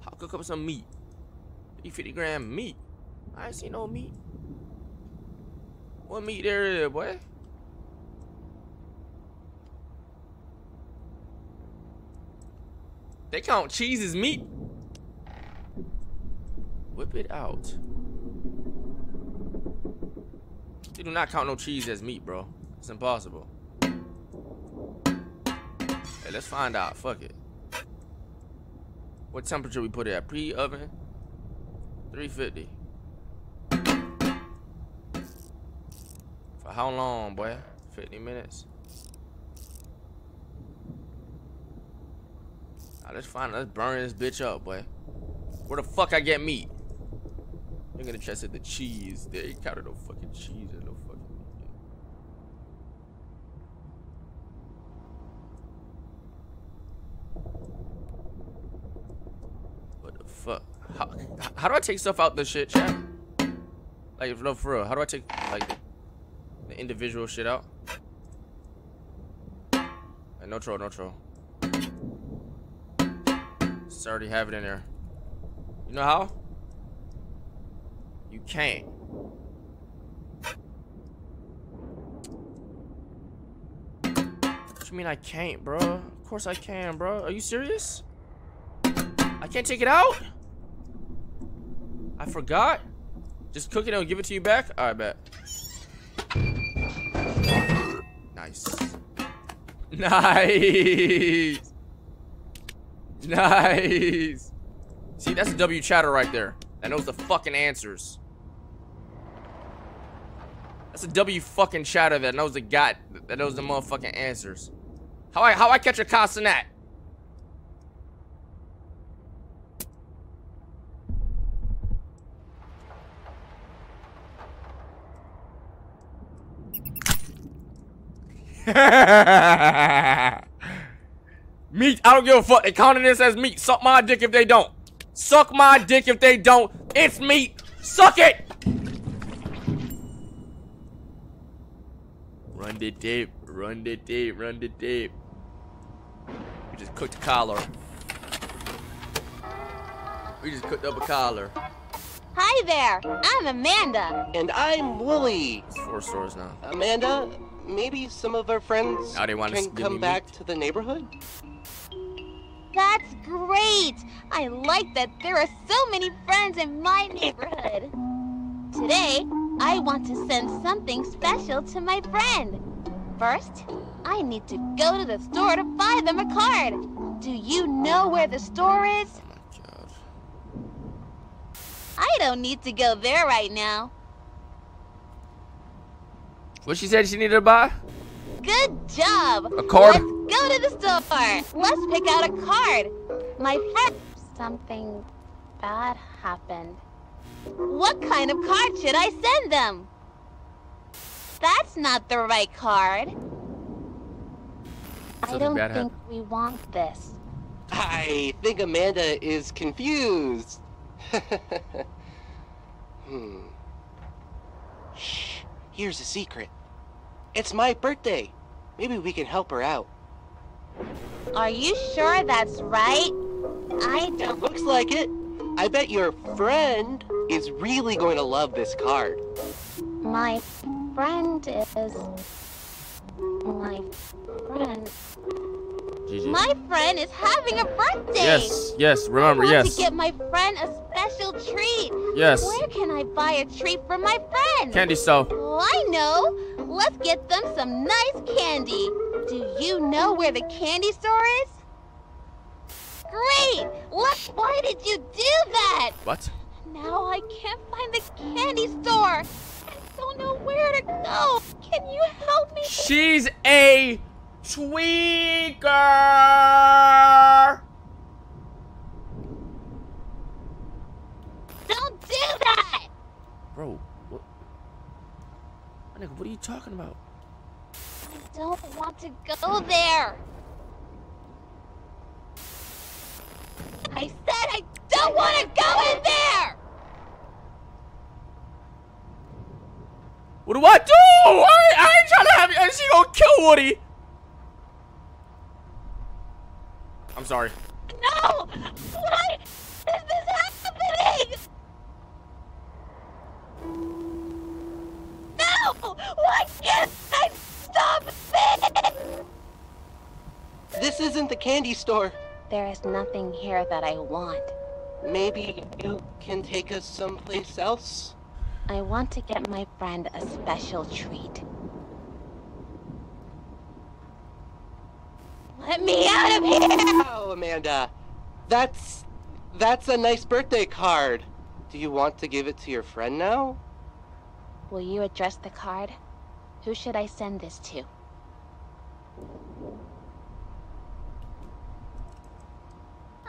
How cook up some meat? 350 gram meat. I ain't seen no meat. What meat there is, boy? They count cheese as meat. Whip it out. They do not count no cheese as meat, bro. It's impossible. Hey, let's find out. Fuck it. What temperature we put it at? Pre-oven? 350. For how long, boy? 50 minutes. Right, let's find let's burn this bitch up, boy. Where the fuck I get meat? You're gonna try to the cheese. There you counted no fucking cheese and no fucking. What the fuck? How, how do I take stuff out the shit, chat? Like, no, for real. How do I take, like, the, the individual shit out? Hey, no troll, no troll. Just already have it in there. You know how? Can't. What you mean I can't, bro? Of course I can, bro. Are you serious? I can't take it out? I forgot? Just cook it and give it to you back? Alright, bet. Nice. *laughs* Nice. *laughs* Nice. See, that's a W chatter right there. That knows the fucking answers. That's a W fucking chatter that knows the got that knows the motherfucking answers. How I how I catch a consonant? *laughs* meat, I don't give a fuck. They counting this as meat. Suck my dick if they don't. Suck my dick if they don't. It's meat. Suck it. Run the tape. Run the tape. Run the tape. We just cooked a collar. We just cooked up a collar. Hi there, I'm Amanda. And I'm Wooly. It's four stores now. Amanda, maybe some of our friends Now they wanna can give come back meat? to the neighborhood? That's great. I like that there are so many friends in my neighborhood. Today, I want to send something special to my friend. First, I need to go to the store to buy them a card. Do you know where the store is? Oh. I don't need to go there right now. What she said she needed to buy? Good job. A card? Let's go to the store. Let's pick out a card. My pet. Something bad happened. What kind of card should I send them? That's not the right card. I don't bad think we want this. I think Amanda is confused. *laughs* hmm. Shh. Here's a secret. It's my birthday. Maybe we can help her out. Are you sure that's right? I don't. It looks like it. I bet your friend is really going to love this card. My friend is. My friend. GG. My friend is having a birthday. Yes, yes, remember, I want yes. to get my friend a special treat. Yes. Where can I buy a treat for my friend? Candy store. Oh, I know. Let's get them some nice candy. Do you know where the candy store is? Great! Look, why did you do that? What? Now I can't find the candy store. I don't know where to go. Can you help me? She's a tweaker. Don't do that! Bro, what? My nigga, what are you talking about? I don't want to go there. I said I don't want to go in there! What do I do? I, I ain't trying to have you. and She gonna kill Wooly. I'm sorry. No! Why is this happening? No! Why can't I stop it? This isn't the candy store. There is nothing here that I want. Maybe you can take us someplace else? I want to get my friend a special treat. Let me out of here! Oh, Amanda. That's that's a nice birthday card. Do you want to give it to your friend now? Will you address the card? Who should I send this to?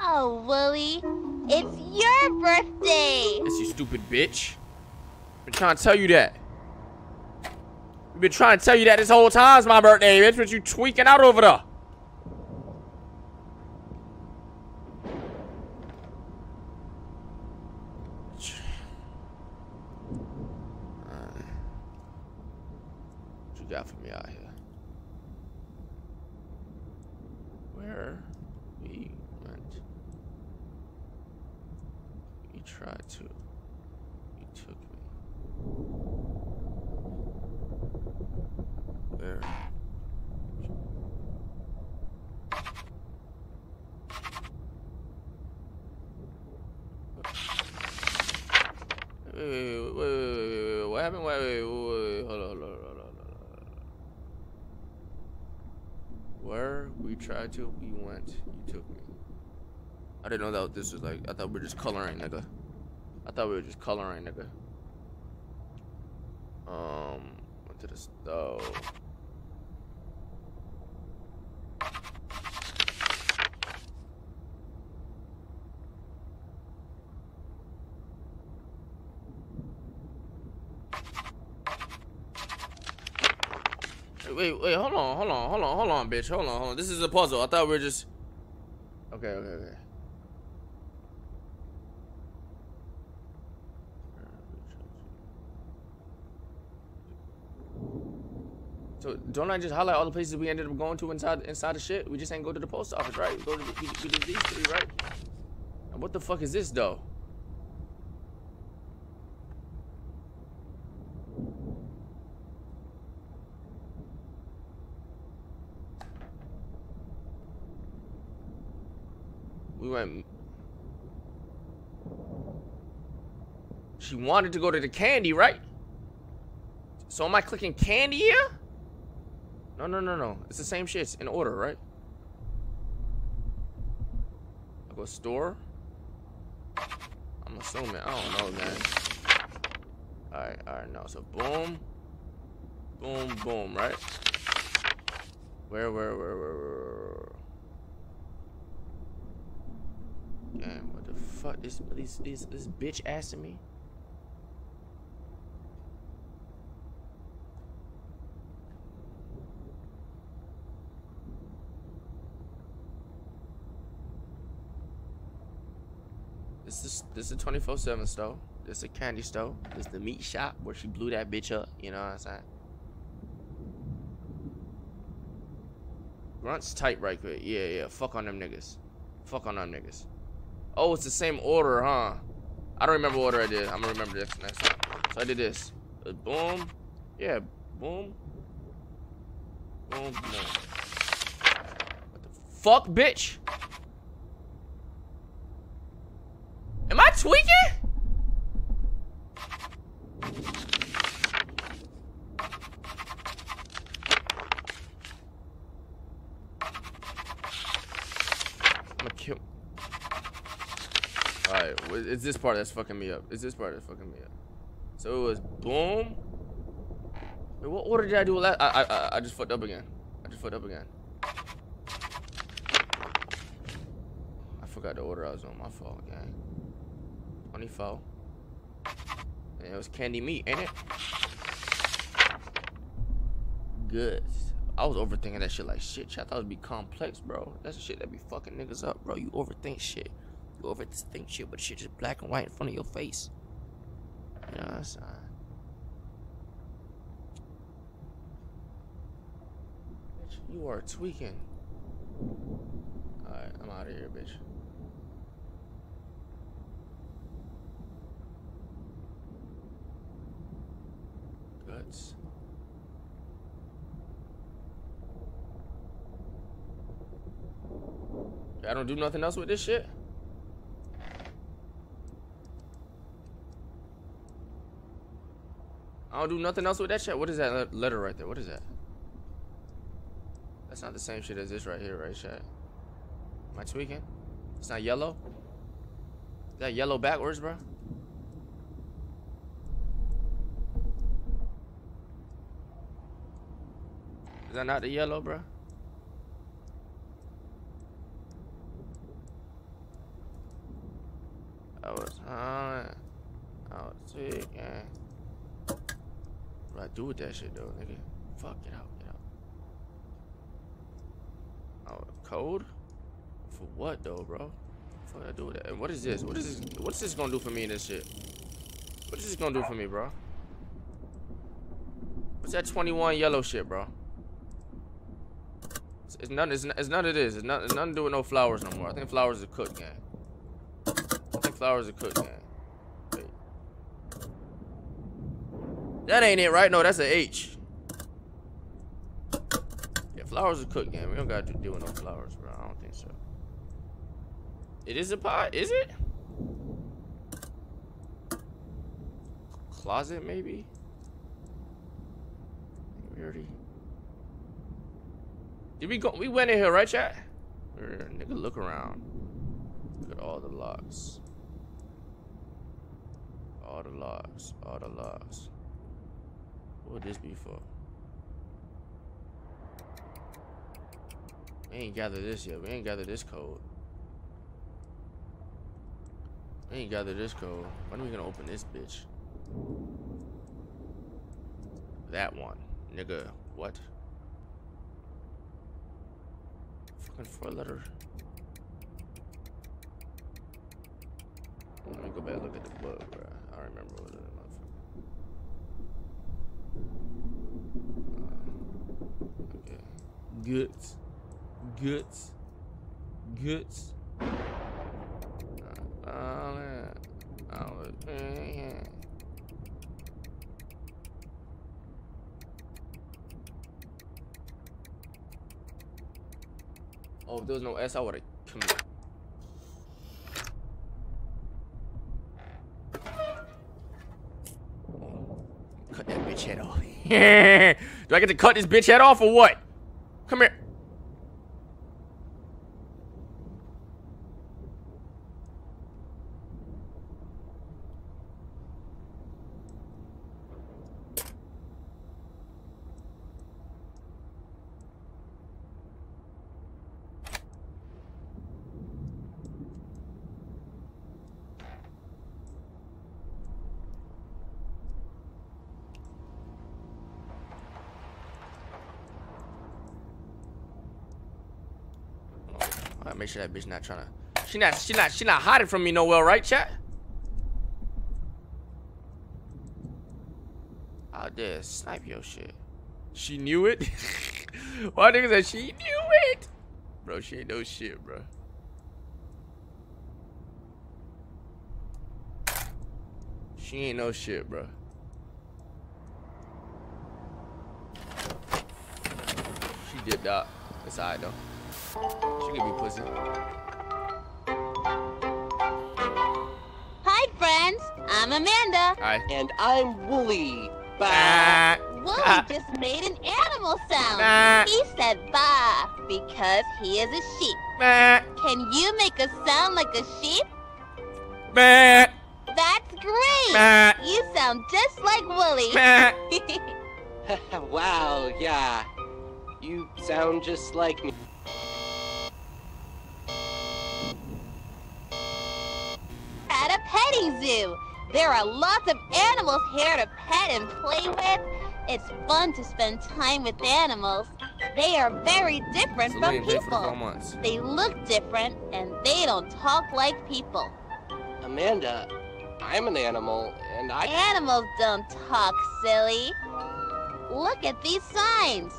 Oh, Wooly, it's your birthday! It's you stupid bitch. Been trying to tell you that. We've been trying to tell you that this whole time it's my birthday, bitch, but you tweaking out over there. Alright. What you got for me out here? Where we went. You tried to. You took me. Where? Wait, wait, wait, wait, wait, wait, wait, what happened? Wait, wait, wait, wait, hold on, hold on, hold on, hold on, hold on. Where we tried to, we went. You took me. I didn't know that this was like. I thought we were just coloring, nigga. I thought we were just coloring, nigga. Um, went to the stove. Wait, wait, hold on, hold on, hold on, hold on, bitch. Hold on, hold on. This is a puzzle. I thought we were just. Okay, okay, okay. So don't I just highlight all the places we ended up going to inside inside the shit? We just ain't go to the post office, right? We go to the, we, we these three, right? And what the fuck is this though? Went. She wanted to go to the candy, right? So am I clicking candy here? No, no, no, no. It's the same shit. It's in order, right? I go store. I'm assuming. I don't know, man. Alright, alright, no. So boom. Boom, boom, right? Where, where, where, where, where? Damn, what the fuck? This, this, this, this bitch asking me? This is this is 24/7 store. This is a candy store. This is the meat shop where she blew that bitch up. You know what I'm saying? Grunt's tight right quick. Yeah, yeah. Fuck on them niggas. Fuck on them niggas. Oh, it's the same order, huh? I don't remember what order I did. I'm gonna remember this next time. So I did this. Uh, boom. Yeah, boom. Boom, boom. What the fuck, bitch? Am I tweaking? I'm gonna kill. Alright, it's this part that's fucking me up. It's this part that's fucking me up. So it was boom. Wait, what order did I do last? I, I, I, just fucked up again. I just fucked up again. I forgot the order I was on. My fault, gang. 24. And it was candy meat, ain't it? Good. I was overthinking that shit like shit. I thought it'd be complex, bro. That's the shit that be fucking niggas up, bro. You overthink shit. You thing shit, but shit just black and white in front of your face. You know what I'm uh, saying? Bitch, you are tweaking. Alright, I'm out of here, bitch. Guts. I don't do nothing else with this shit. I don't do nothing else with that shit. What is that letter right there? What is that? That's not the same shit as this right here, right, chat? Am I tweaking? It's not yellow? Is that yellow backwards, bro? Is that not the yellow, bro? I was on it. I was sick, I do with that shit though, nigga? Fuck, get out, get out. Oh, code? For what though, bro? What I do that? And what is this? What is this? What's this gonna do for me in this shit? What is this gonna do for me, bro? What's that 21 yellow shit, bro? It's, it's none. It's, it's none of this. It's, not, it's nothing to do with no flowers no more. I think flowers are cooked, gang. I think flowers are cooked, gang. Wait. That ain't it, right? No, that's an H. Yeah, flowers are cooked, gang. We don't gotta deal with no flowers, bro. I don't think so. It is a pot, is it? Closet, maybe? We already. Did we go? We went in here, right, chat? Nigga, look around. Look at all the locks. All the locks. All the locks. What would this be for? We ain't gathered this yet. We ain't gathered this code. We ain't gathered this code. When are we gonna open this bitch? That one. Nigga, what? Fucking four letter. Let me go back and look at the book, bro. I remember what it is, motherfucker. Uh, okay. Goods. Goods. Goods. Oh, man. Oh, yeah. Oh, if there was no S, I would have come. Cut that bitch head off. *laughs* Do I get to cut this bitch head off or what? Come here. gotta make sure that bitch not trying to. She not. She not. She not hiding from me no well, right, chat? I did snipe your shit. She knew it. *laughs* Why niggas said she knew it? Bro, she ain't no shit, bro. She ain't no shit, bro. She dipped out. It's alright though. She can be pussy. Hi, friends. I'm Amanda. Alright. And I'm Wooly. Bah. Ah. Wooly just made an animal sound. Bah. He said bah because he is a sheep. Bah. Can you make a sound like a sheep? Bah. That's great. Bah. You sound just like Wooly. Bah. *laughs* *laughs* wow, yeah. You sound just like me. Zoo. There are lots of animals here to pet and play with. It's fun to spend time with animals. They are very different from Celine paid for the four people. months. They look different and they don't talk like people. Amanda, I'm an animal, and I. Animals don't talk, silly. Look at these signs.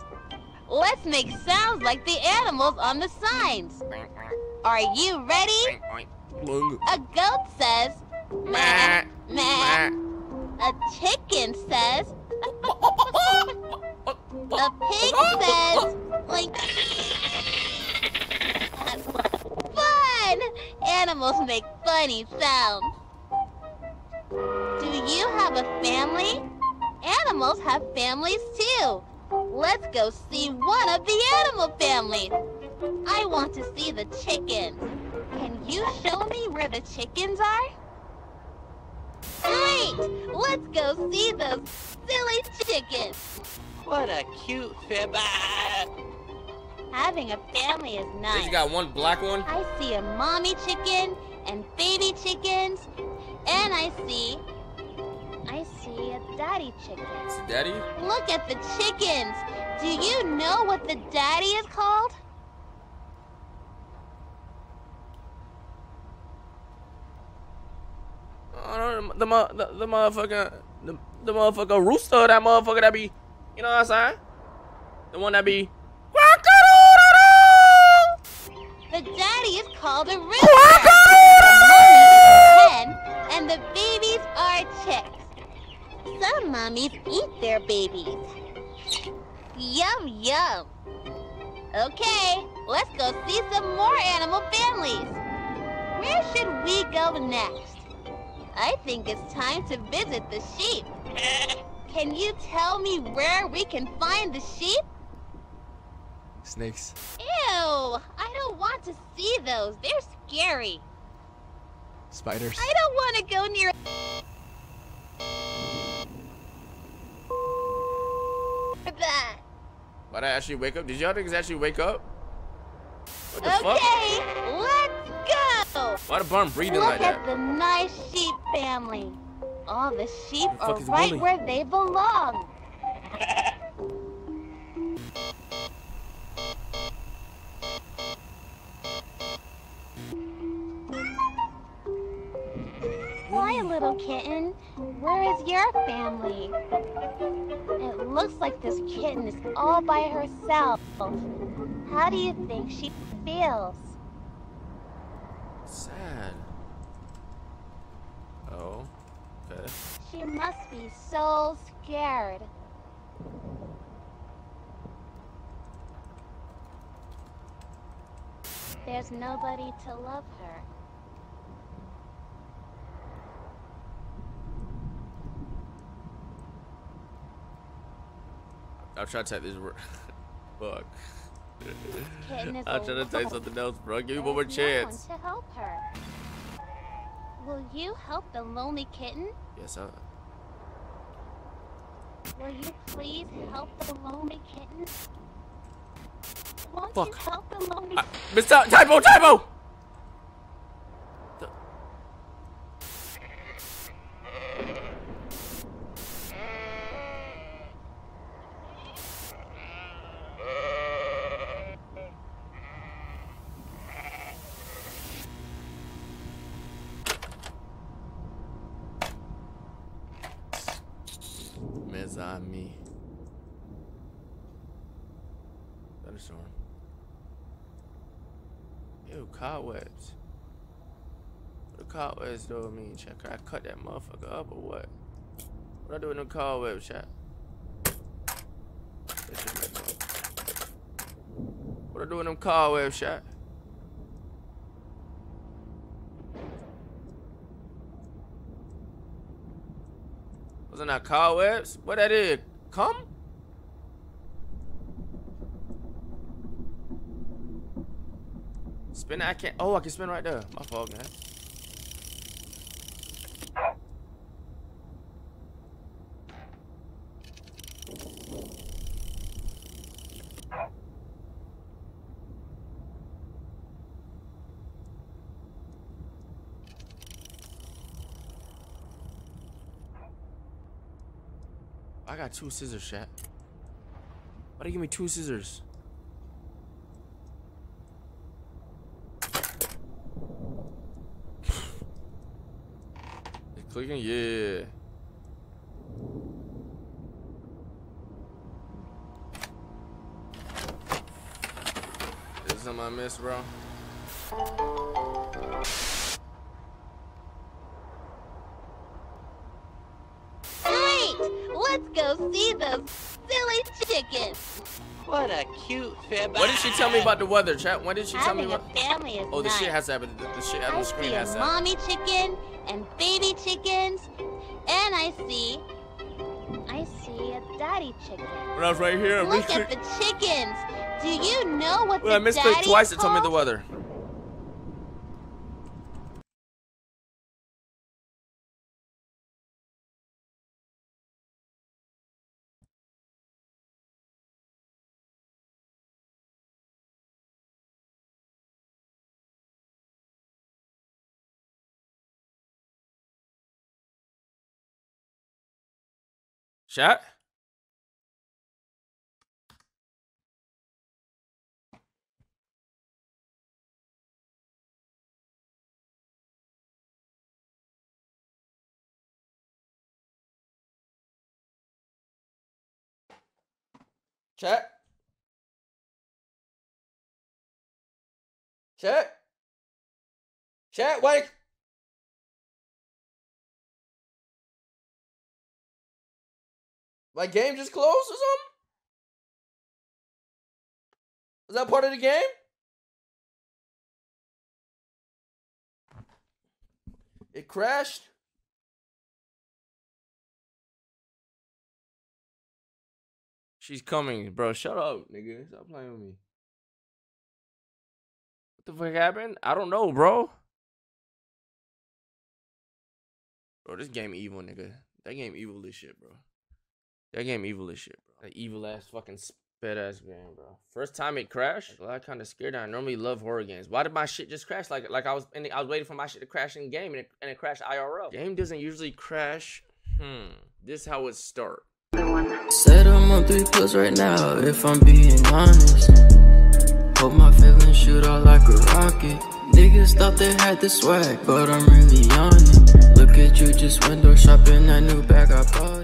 Let's make sounds like the animals on the signs. Are you ready? A goat says, meh, meh. A chicken says, a pig says, like, fun! Animals make funny sounds. Do you have a family? Animals have families too. Let's go see one of the animal families. I want to see the chickens. Can you show me where the chickens are? Great! Let's go see those silly chickens. What a cute fib. Ah. Having a family is They nice. just got one black one. I see a mommy chicken and baby chickens, and I see, I see a daddy chicken. It's daddy. Look at the chickens. Do you know what the daddy is called? I don't know, the, mo- the the motherfucker the, the motherfucker rooster that motherfucker that be you know what I'm saying? The one that be The daddy is called a rooster. the mommy is a hen, and the babies are chicks. Some mummies eat their babies. Yum yum. Okay, let's go see some more animal families. Where should we go next? I think it's time to visit the sheep. Can you tell me where we can find the sheep? Snakes. Ew! I don't want to see those. They're scary. Spiders. I don't want to go near. that. Why'd I actually wake up? Did y'all niggas actually wake up? The fuck? Okay, let's Why the barn breathing Look like at that? the nice sheep family. All the sheep the are right Willie? where they belong. Hi, little kitten. Where is your family? It looks like this kitten is all by herself. How do you think she feels? Sad. Oh. Okay. She must be so scared. There's nobody to love her. I'm trying to type this word. *laughs* Fuck. I'm trying to type alone. something else, bro. Give me one more chance. No one to help her. Will you help the lonely kitten? Yes, I. Will you please help the lonely kitten? Won't Fuck. you help the lonely Mr. Typo, typo! The- not me. Thunderstorm. Ew, cobwebs. What the mean, chat? Could I cut that motherfucker up or what? What I do with them cobwebs, chat? What I do with them cobwebs, chat? Wasn't that cobwebs? What that is? Come? Spin I can't. Oh, I can spin right there. My fault, man. Got two scissors, chat. Why do you give me two scissors? clicking? Yeah. Is something I missed, bro? Great! Let's go see the silly chicken. What a cute fib. What did she tell me about the weather, chat? What did she tell me Having a about? family is Oh, the nice. shit has to happen. The, the shit on I the screen see a has to happen. mommy chicken and baby chickens, and I see, I see a daddy chicken. When I was right here, I Look at the chickens. Do you know what Well, I the misclicked daddy twice. is It told me the weather. Chat? Chat? Chat? Chat, wait! My game just closed or something? Was that part of the game? It crashed. She's coming, bro. Shut up, nigga. Stop playing with me. What the fuck happened? I don't know, bro. Bro, this game evil, nigga. That game evil as shit, bro. That game evil as shit, bro. That evil ass fucking spit ass game, bro. First time it crashed, well, I kind of scared. I normally love horror games. Why did my shit just crash? Like, like I was, in the, I was waiting for my shit to crash in game, and it, and it crashed IRL. Game doesn't usually crash. Hmm. This how it start. Said I'm on three plus right now, if I'm being honest. Hope my feelings shoot out like a rocket. Niggas thought they had the swag, but I'm really on it. Look at you just window shopping that new bag, I bought it.